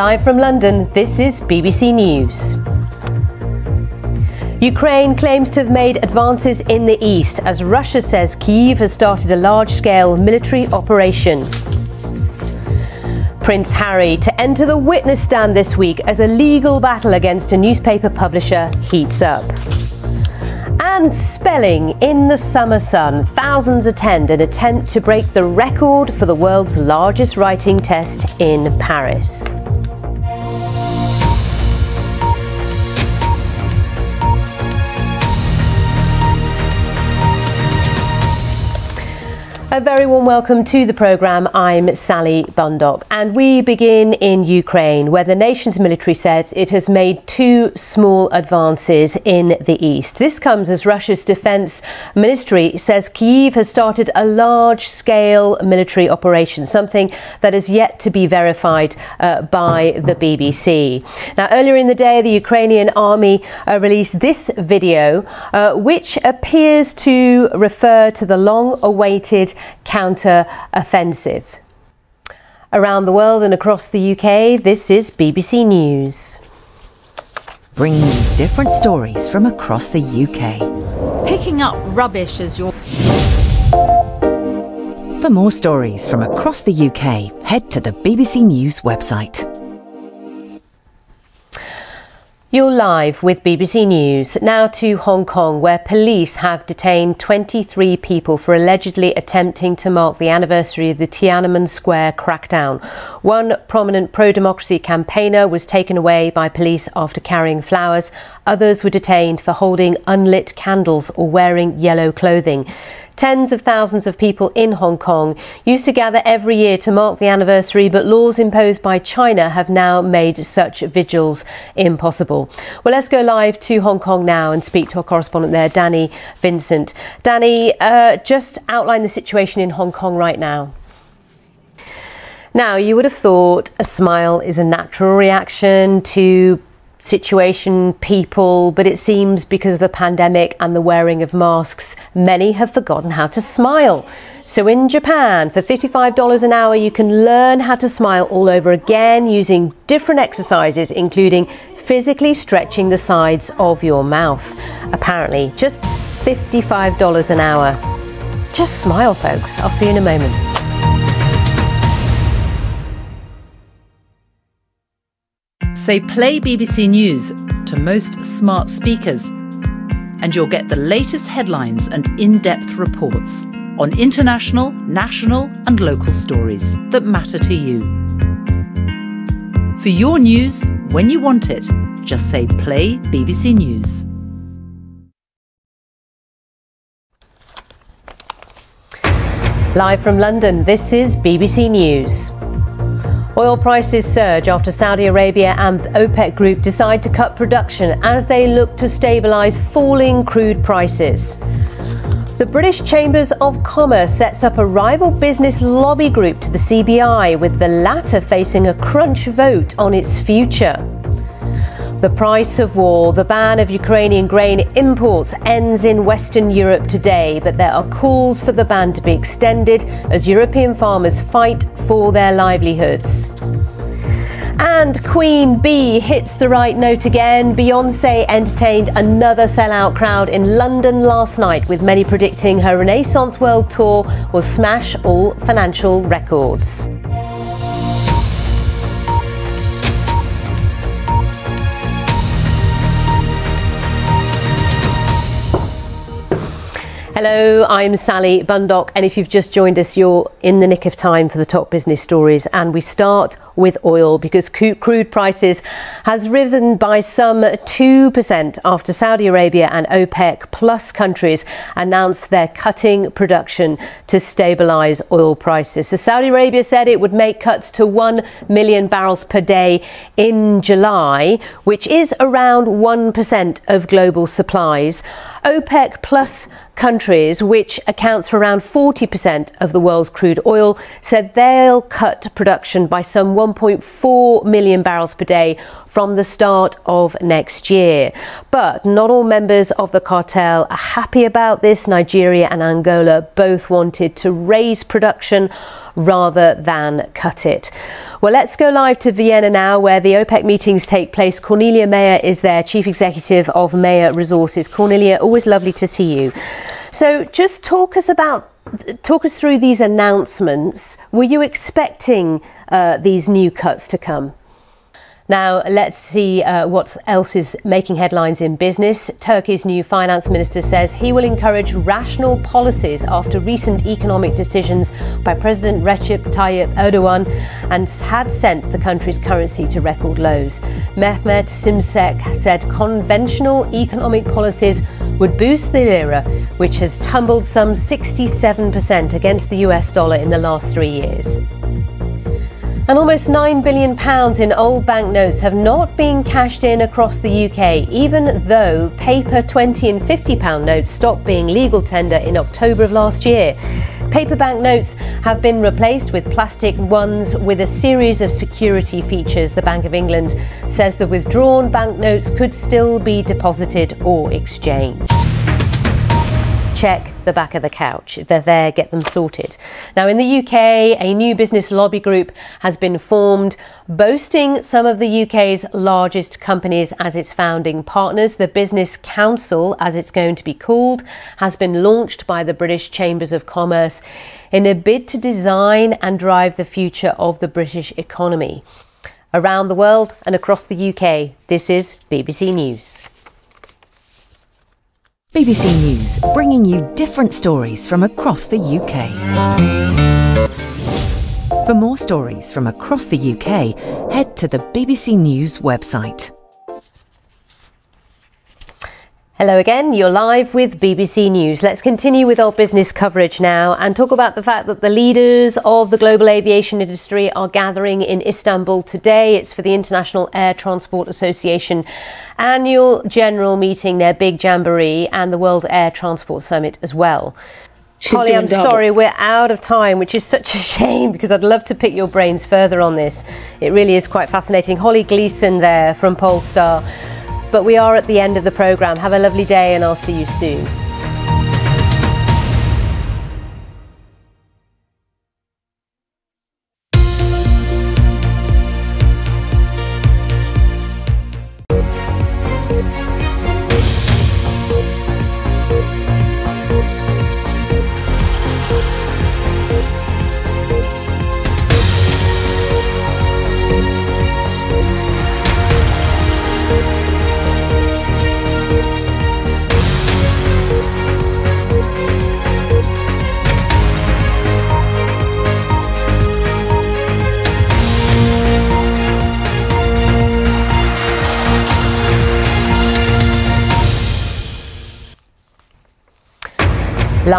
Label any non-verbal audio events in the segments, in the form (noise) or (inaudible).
Live from London, this is BBC News. Ukraine claims to have made advances in the east as Russia says Kyiv has started a large scale military operation. Prince Harry to enter the witness stand this week as a legal battle against a newspaper publisher heats up. And spelling in the summer sun, thousands attend an attempt to break the record for the world's largest writing test in Paris. A very warm welcome to the programme. I'm Sally Bundock, and we begin in Ukraine, where the nation's military said it has made two small advances in the east. This comes as Russia's defence ministry says Kyiv has started a large scale military operation, something that is yet to be verified uh, by the BBC. Now, earlier in the day, the Ukrainian army uh, released this video, uh, which appears to refer to the long awaited counter offensive. Around the world and across the UK, this is BBC News. Bringing you different stories from across the UK. Picking up rubbish as your. For more stories from across the UK, head to the BBC News website. You're live with BBC News. Now to Hong Kong, where police have detained 23 people for allegedly attempting to mark the anniversary of the Tiananmen Square crackdown. One prominent pro democracy campaigner was taken away by police after carrying flowers. Others were detained for holding unlit candles or wearing yellow clothing. Tens of thousands of people in Hong Kong used to gather every year to mark the anniversary, but laws imposed by China have now made such vigils impossible. Well, let's go live to Hong Kong now and speak to our correspondent there, Danny Vincent. Danny, uh, just outline the situation in Hong Kong right now. Now, you would have thought a smile is a natural reaction to situation, people, but it seems because of the pandemic and the wearing of masks, many have forgotten how to smile. So in Japan, for $55 an hour, you can learn how to smile all over again using different exercises, including physically stretching the sides of your mouth. Apparently, just $55 an hour. Just smile, folks. I'll see you in a moment. Say play BBC News to most smart speakers, and you'll get the latest headlines and in depth reports on international, national, and local stories that matter to you. For your news, when you want it, just say play BBC News. Live from London, this is BBC News. Oil prices surge after Saudi Arabia and OPEC group decide to cut production as they look to stabilise falling crude prices. The British Chambers of Commerce sets up a rival business lobby group to the CBI, with the latter facing a crunch vote on its future. The price of war, the ban of Ukrainian grain imports ends in Western Europe today, but there are calls for the ban to be extended as European farmers fight for their livelihoods. And Queen Bee hits the right note again. Beyonce entertained another sellout crowd in London last night, with many predicting her Renaissance World Tour will smash all financial records. Hello, I'm Sally Bundock, and if you've just joined us, you're in the nick of time for the top business stories. And we start with oil because crude prices has risen by some 2% after Saudi Arabia and OPEC plus countries announced they're cutting production to stabilize oil prices. So Saudi Arabia said it would make cuts to 1 million barrels per day in July, which is around 1% of global supplies. OPEC plus countries, which accounts for around 40% of the world's crude oil, said they'll cut production by some 1.4 million barrels per day from the start of next year. But not all members of the cartel are happy about this. Nigeria and Angola both wanted to raise production rather than cut it. Well, let's go live to Vienna now, where the OPEC meetings take place. Cornelia Meyer is there, Chief Executive of Meyer Resources. Cornelia, always lovely to see you. So, just talk us about, talk us through these announcements. Were you expecting uh, these new cuts to come? Now, let's see uh, what else is making headlines in business. Turkey's new finance minister says he will encourage rational policies after recent economic decisions by President Recep Tayyip Erdogan and had sent the country's currency to record lows. Mehmet Simsek said conventional economic policies would boost the lira, which has tumbled some 67% against the US dollar in the last three years. And almost £9 billion in old banknotes have not been cashed in across the UK, even though paper 20 and £50 notes stopped being legal tender in October of last year. Paper banknotes have been replaced with plastic ones with a series of security features. The Bank of England says the withdrawn banknotes could still be deposited or exchanged check the back of the couch. If they're there, get them sorted. Now, in the UK, a new business lobby group has been formed, boasting some of the UK's largest companies as its founding partners. The Business Council, as it's going to be called, has been launched by the British Chambers of Commerce in a bid to design and drive the future of the British economy. Around the world and across the UK, this is BBC News. BBC News, bringing you different stories from across the UK. For more stories from across the UK, head to the BBC News website. Hello again, you're live with BBC News. Let's continue with our business coverage now and talk about the fact that the leaders of the global aviation industry are gathering in Istanbul today. It's for the International Air Transport Association annual general meeting, their big jamboree, and the World Air Transport Summit as well. She's Holly, I'm doing sorry, we're out of time, which is such a (laughs) shame because I'd love to pick your brains further on this. It really is quite fascinating. Holly Gleeson there from Pollstar. But we are at the end of the programme. Have a lovely day and I'll see you soon.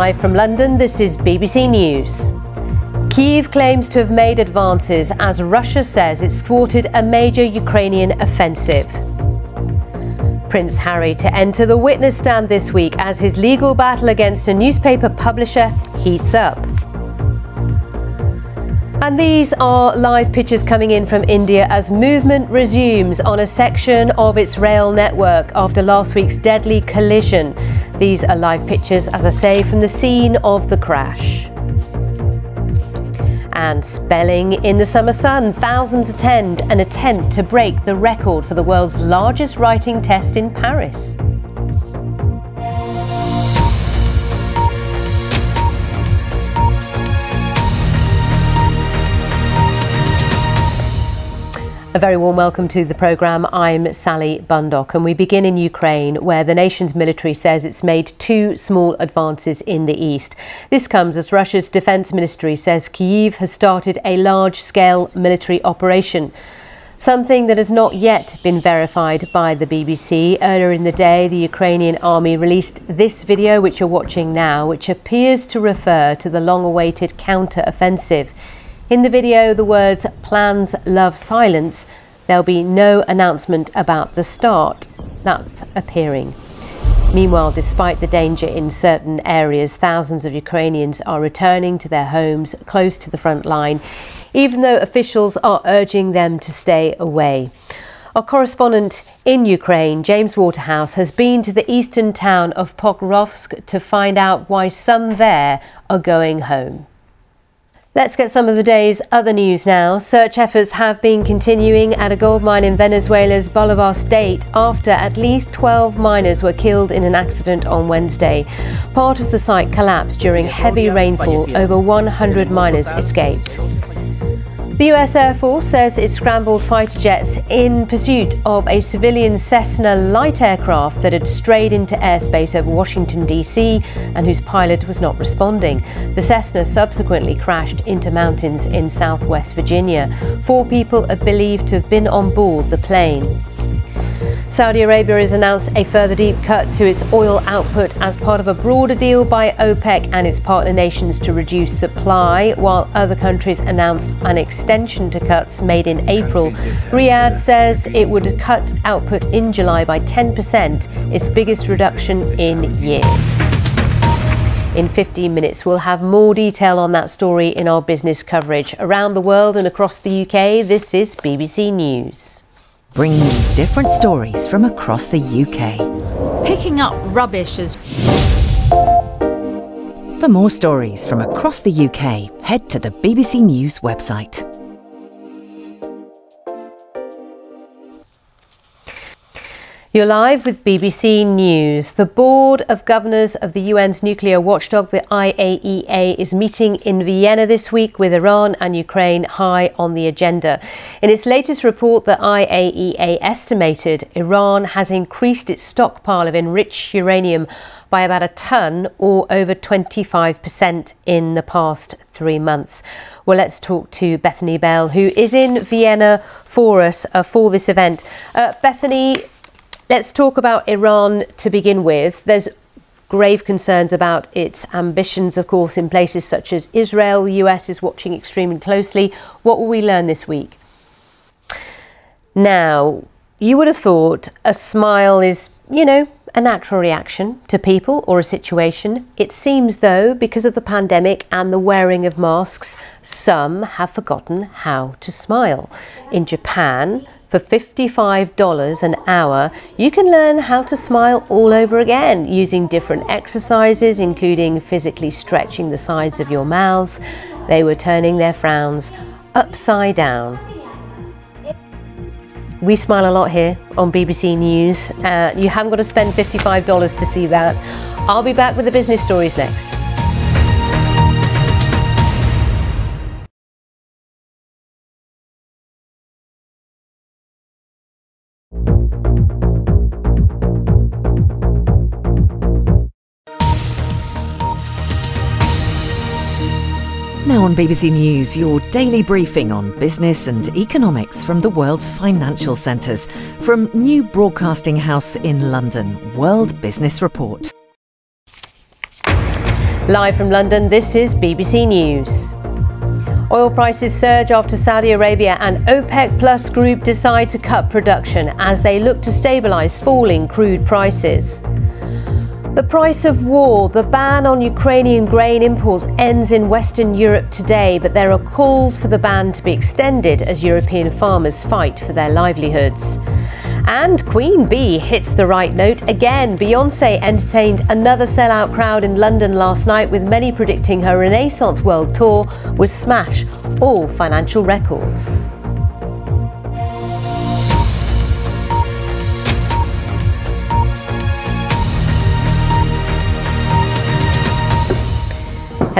Live from London, this is BBC News. Kyiv claims to have made advances as Russia says it's thwarted a major Ukrainian offensive. Prince Harry to enter the witness stand this week as his legal battle against a newspaper publisher heats up. And these are live pictures coming in from India as movement resumes on a section of its rail network after last week's deadly collision. These are live pictures, as I say, from the scene of the crash. And spelling in the summer sun, thousands attend an attempt to break the record for the world's largest writing test in Paris. A very warm welcome to the programme. I'm Sally Bundock, and we begin in Ukraine, where the nation's military says it's made two small advances in the east. This comes as Russia's defence ministry says Kyiv has started a large scale military operation. Something that has not yet been verified by the BBC. Earlier in the day, the Ukrainian army released this video, which you're watching now, which appears to refer to the long awaited counter offensive. In the video, the words plans, love, silence, there'll be no announcement about the start. That's appearing. Meanwhile, despite the danger in certain areas, thousands of Ukrainians are returning to their homes close to the front line, even though officials are urging them to stay away. Our correspondent in Ukraine, James Waterhouse, has been to the eastern town of Pokrovsk to find out why some there are going home. Let's get some of the day's other news now. Search efforts have been continuing at a gold mine in Venezuela's Bolivar state after at least 12 miners were killed in an accident on Wednesday. Part of the site collapsed during heavy rainfall. Over 100 miners escaped. The US Air Force says it scrambled fighter jets in pursuit of a civilian Cessna light aircraft that had strayed into airspace over Washington, D.C., and whose pilot was not responding. The Cessna subsequently crashed into mountains in southwest Virginia. Four people are believed to have been on board the plane. Saudi Arabia has announced a further deep cut to its oil output as part of a broader deal by OPEC and its partner nations to reduce supply, while other countries announced an extension to cuts made in April. Riyadh says it would cut output in July by 10%, its biggest reduction in years. In 15 minutes, we'll have more detail on that story in our business coverage. Around the world and across the UK, this is BBC News bringing you different stories from across the UK. Picking up rubbish as. For more stories from across the UK, head to the BBC News website. You're live with BBC News. The Board of Governors of the UN's nuclear watchdog, the IAEA, is meeting in Vienna this week with Iran and Ukraine high on the agenda. In its latest report, the IAEA estimated Iran has increased its stockpile of enriched uranium by about a ton or over 25% in the past three months. Well, let's talk to Bethany Bell, who is in Vienna for us uh, for this event. Uh, Bethany, Let's talk about Iran to begin with. There's grave concerns about its ambitions, of course, in places such as Israel. The US is watching extremely closely. What will we learn this week? Now, you would have thought a smile is, you know, a natural reaction to people or a situation. It seems, though, because of the pandemic and the wearing of masks, some have forgotten how to smile. In Japan, for $55 an hour, you can learn how to smile all over again using different exercises, including physically stretching the sides of your mouths. They were turning their frowns upside down. We smile a lot here on BBC News. Uh, you haven't got to spend $55 to see that. I'll be back with the business stories next. Now on BBC News, your daily briefing on business and economics from the world's financial centres. From new broadcasting house in London, World Business Report. Live from London, this is BBC News. Oil prices surge after Saudi Arabia and OPEC Plus group decide to cut production as they look to stabilise falling crude prices. The price of war, the ban on Ukrainian grain imports ends in Western Europe today, but there are calls for the ban to be extended as European farmers fight for their livelihoods. And Queen Bee hits the right note again. Beyonce entertained another sellout crowd in London last night, with many predicting her Renaissance World Tour would smash all financial records.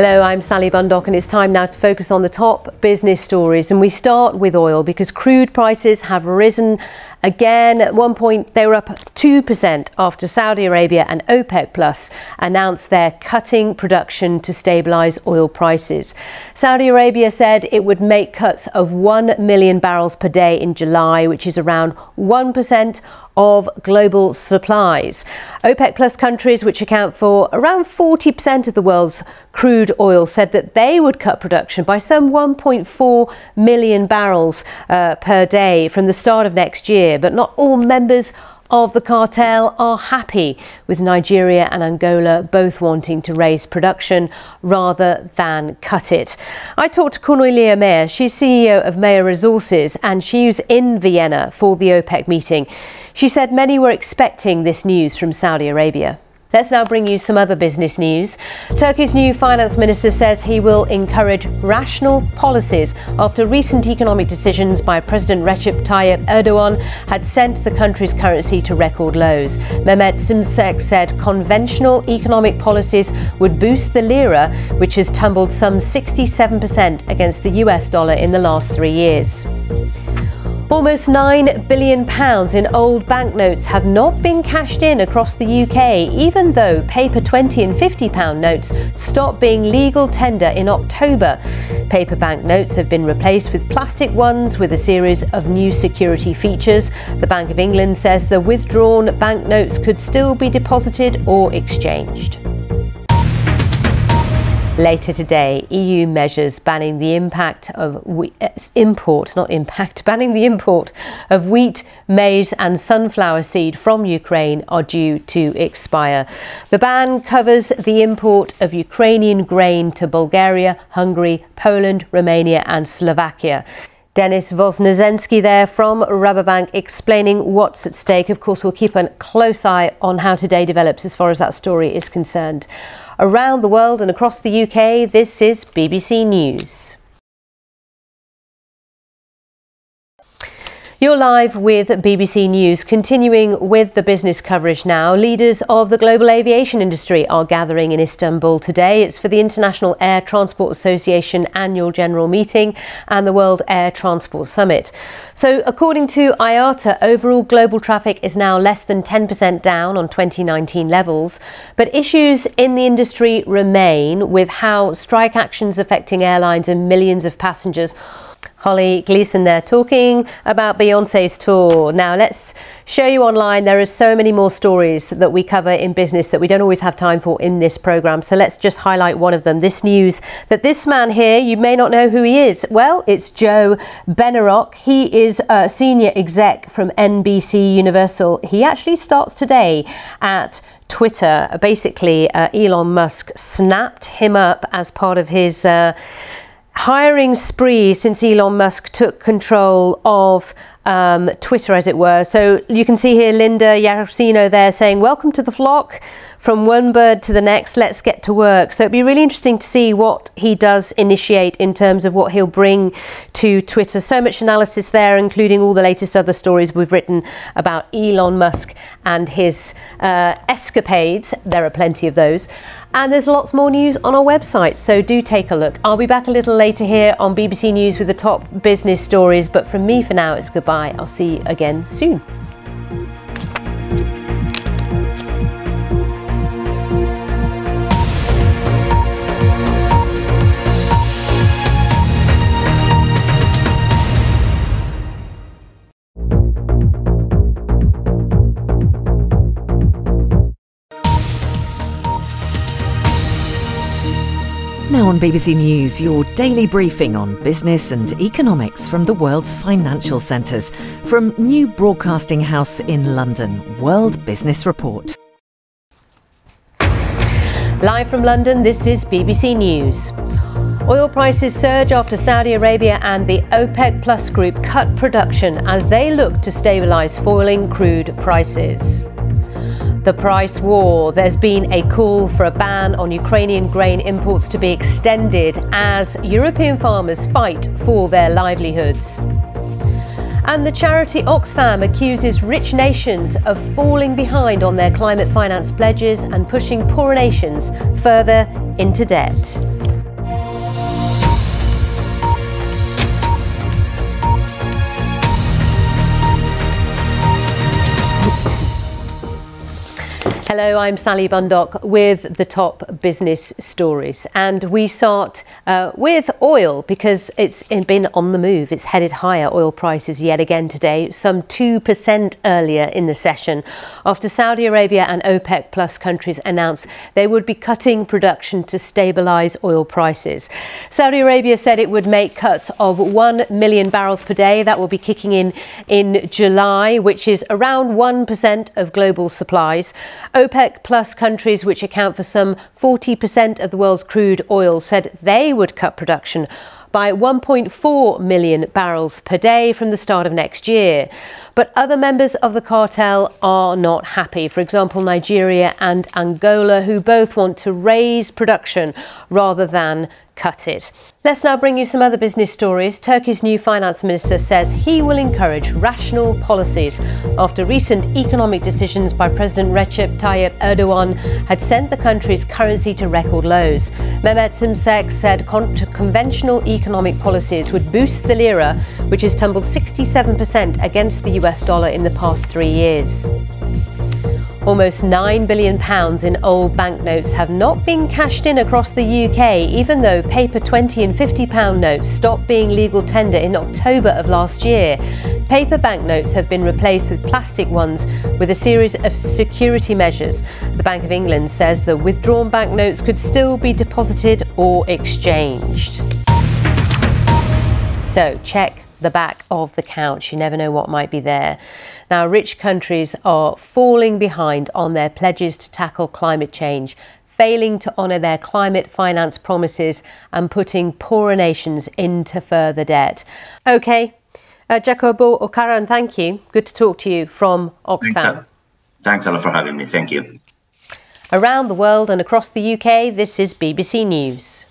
Hello, I'm Sally Bundock, and it's time now to focus on the top business stories. And we start with oil because crude prices have risen again. At one point, they were up 2% after Saudi Arabia and OPEC Plus announced they're cutting production to stabilize oil prices. Saudi Arabia said it would make cuts of 1 million barrels per day in July, which is around 1% of global supplies. OPEC plus countries, which account for around 40% of the world's crude oil, said that they would cut production by some 1.4 million barrels uh, per day from the start of next year. But not all members of the cartel are happy with Nigeria and Angola both wanting to raise production rather than cut it. I talked to Cornelia Meyer, she's CEO of Meyer Resources and she was in Vienna for the OPEC meeting. She said many were expecting this news from Saudi Arabia. Let's now bring you some other business news. Turkey's new finance minister says he will encourage rational policies after recent economic decisions by President Recep Tayyip Erdogan had sent the country's currency to record lows. Mehmet Şimşek said conventional economic policies would boost the lira, which has tumbled some 67% against the US dollar in the last three years. Almost £9 billion in old banknotes have not been cashed in across the UK, even though paper 20 and £50 notes stopped being legal tender in October. Paper banknotes have been replaced with plastic ones with a series of new security features. The Bank of England says the withdrawn banknotes could still be deposited or exchanged. Later today, EU measures banning the impact of uh, import, not impact, (laughs) banning the import of wheat, maize and sunflower seed from Ukraine are due to expire. The ban covers the import of Ukrainian grain to Bulgaria, Hungary, Poland, Romania and Slovakia. Denis Voznesensky there from Rabobank explaining what's at stake. Of course, we'll keep a close eye on how today develops as far as that story is concerned around the world and across the UK. This is BBC News. You're live with BBC News. Continuing with the business coverage now, leaders of the global aviation industry are gathering in Istanbul today. It's for the International Air Transport Association annual general meeting and the World Air Transport Summit. So, according to IATA, overall global traffic is now less than 10% down on 2019 levels, but issues in the industry remain with how strike actions affecting airlines and millions of passengers Holly Gleeson there talking about Beyonce's tour. Now let's show you online. There are so many more stories that we cover in business that we don't always have time for in this program. So let's just highlight one of them. This news that this man here, you may not know who he is. Well, it's Joe Benarroch. He is a senior exec from NBC Universal. He actually starts today at Twitter. Basically, uh, Elon Musk snapped him up as part of his uh, hiring spree since Elon Musk took control of um, Twitter, as it were. So you can see here Linda Yaccarino there saying, Welcome to the flock. From one bird to the next, let's get to work. So it'd be really interesting to see what he does initiate in terms of what he'll bring to Twitter. So much analysis there, including all the latest other stories we've written about Elon Musk and his uh, escapades. There are plenty of those. And there's lots more news on our website, so do take a look. I'll be back a little later here on BBC News with the top business stories, but from me for now, it's goodbye. I'll see you again soon. On BBC News, your daily briefing on business and economics from the world's financial centres. From new broadcasting house in London, World Business Report. Live from London, this is BBC News. Oil prices surge after Saudi Arabia and the OPEC Plus group cut production as they look to stabilise falling crude prices. The price war. There's been a call for a ban on Ukrainian grain imports to be extended as European farmers fight for their livelihoods. And the charity Oxfam accuses rich nations of falling behind on their climate finance pledges and pushing poorer nations further into debt. Hello, I'm Sally Bundock with the top business stories. And we start uh, with oil because it's been on the move. It's headed higher, oil prices yet again today, some 2% earlier in the session, after Saudi Arabia and OPEC plus countries announced they would be cutting production to stabilise oil prices. Saudi Arabia said it would make cuts of 1 million barrels per day. That will be kicking in in July, which is around 1% of global supplies. OPEC plus countries, which account for some 40% of the world's crude oil, said they would cut production by 1.4 million barrels per day from the start of next year. But other members of the cartel are not happy. For example, Nigeria and Angola, who both want to raise production rather than cut it. Let's now bring you some other business stories. Turkey's new finance minister says he will encourage rational policies after recent economic decisions by President Recep Tayyip Erdogan had sent the country's currency to record lows. Mehmet Şimşek said con- conventional economic policies would boost the lira, which has tumbled 67% against the US dollar in the past three years. Almost £9 billion in old banknotes have not been cashed in across the UK, even though paper 20 and £50 notes stopped being legal tender in October of last year. Paper banknotes have been replaced with plastic ones with a series of security measures. The Bank of England says the withdrawn banknotes could still be deposited or exchanged. So check the back of the couch. You never know what might be there. Now, rich countries are falling behind on their pledges to tackle climate change, failing to honour their climate finance promises, and putting poorer nations into further debt. OK, uh, Jacopo Ocaran, thank you. Good to talk to you from Oxfam. Thanks, Ella. Thanks, Ella, for having me. Thank you. Around the world and across the UK, this is BBC News.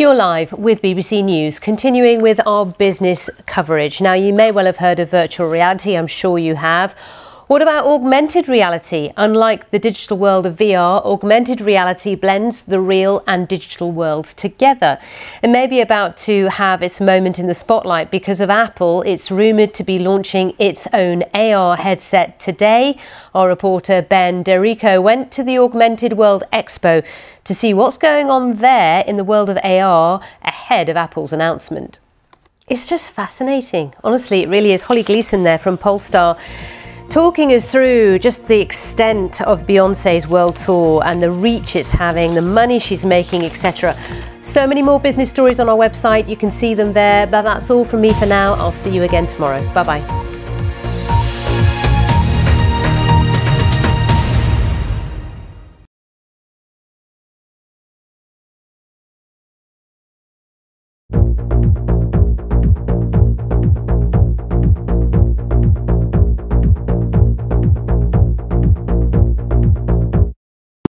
You're live with BBC News, continuing with our business coverage. Now, you may well have heard of virtual reality, I'm sure you have. What about augmented reality? Unlike the digital world of VR, augmented reality blends the real and digital worlds together. It may be about to have its moment in the spotlight because of Apple. It's rumoured to be launching its own AR headset today. Our reporter Ben Derico went to the Augmented World Expo to see what's going on there in the world of AR ahead of Apple's announcement. It's just fascinating. Honestly, it really is. Holly Gleeson there from Pollstar talking us through just the extent of Beyonce's world tour and the reach it's having, the money she's making, etc. So many more business stories on our website. You can see them there. But that's all from me for now. I'll see you again tomorrow. Bye bye.